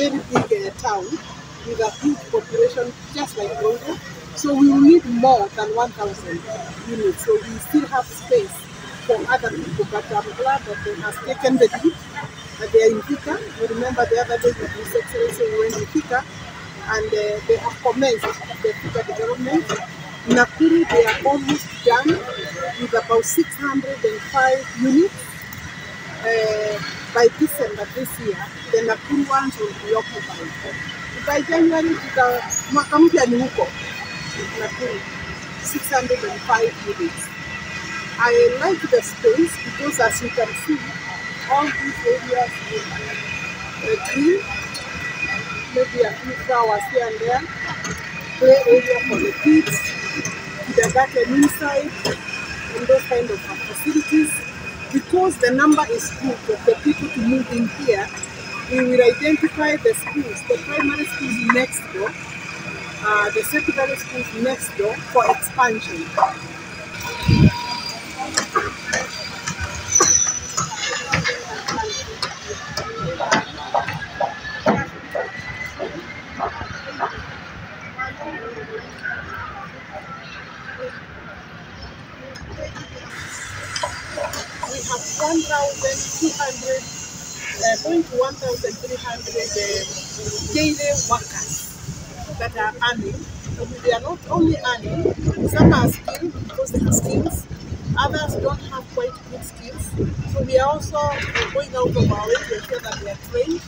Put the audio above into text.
very big uh, town with a huge population, just like Rongo. So we will need more than 1,000 units. So we still have space for other people, but I'm glad that they have taken the lead. That they are in Thika. You remember the other day with His Excellency we went to Thika, and uh, they have commenced the Thika development. Nakuru, they are almost done with about 605 units. Uh, by December this year, the Nakuru ones will be occupied. By January, tuta, mwaka mpya ni huko Nakuru, 605 units. I like the space because as you can see, all these areas will be uh, green, maybe a few flowers here and there, play area for the kids, the kindergarten inside, and those kind of facilities. Because the number is good of the people to move in here, we will identify the schools, the primary schools next door, uh, the secondary schools next door for expansion. 1,200, uh, going to 1,300 uh, daily workers that are earning. So they are not only earning, some are skilled because they have skills, others don't have quite good skills. So we are also uh, going out of our way to ensure that they are trained